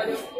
Obrigado.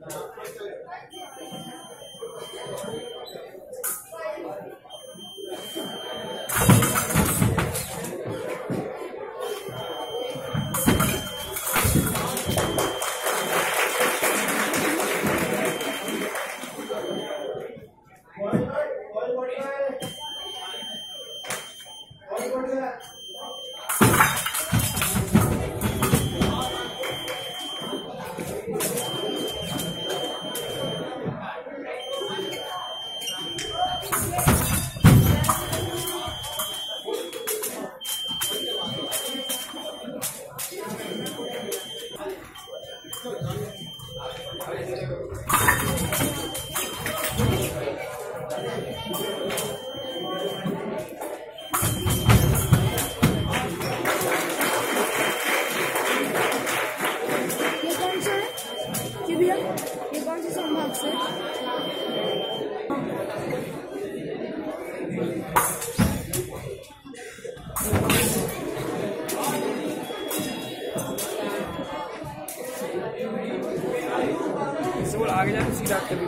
嗯。आगे